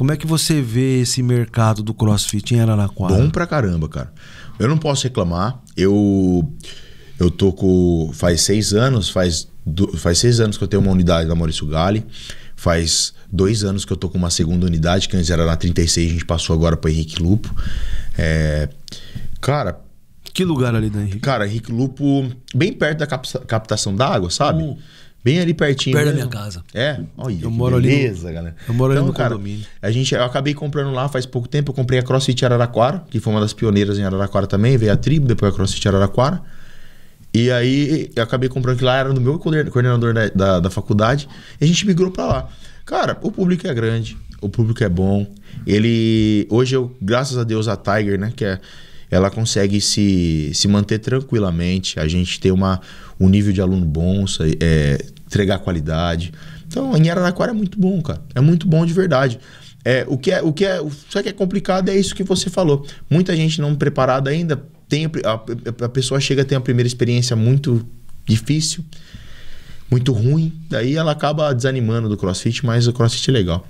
Como é que você vê esse mercado do CrossFit em Araraquara? Bom pra caramba, cara. Eu não posso reclamar. Eu eu tô com faz seis anos, faz faz seis anos que eu tenho uma unidade da Maurício Gali. Faz dois anos que eu tô com uma segunda unidade, que antes era na 36, a gente passou agora para Henrique Lupo. É, cara, que lugar ali da Henrique? Cara, Henrique Lupo, bem perto da captação d'água, sabe? Hum. Bem ali pertinho. Perto mesmo. da minha casa. É? Olha, eu moro beleza, ali. No, galera. Eu moro então, ali no cara, condomínio. A gente, eu acabei comprando lá faz pouco tempo. Eu comprei a CrossFit Araraquara, que foi uma das pioneiras em Araraquara também. Veio a tribo, depois a CrossFit Araraquara. E aí eu acabei comprando que lá era do meu coordenador da, da, da faculdade. E a gente migrou para lá. Cara, o público é grande, o público é bom. Ele. Hoje eu, graças a Deus, a Tiger, né? Que é ela consegue se, se manter tranquilamente. A gente tem uma, um nível de aluno bom, é, entregar qualidade. Então, em Araraquara é muito bom, cara. É muito bom de verdade. É, o que é, o que é, só que é complicado é isso que você falou. Muita gente não preparada ainda tem a, a pessoa chega a ter a primeira experiência muito difícil, muito ruim, daí ela acaba desanimando do CrossFit, mas o CrossFit é legal.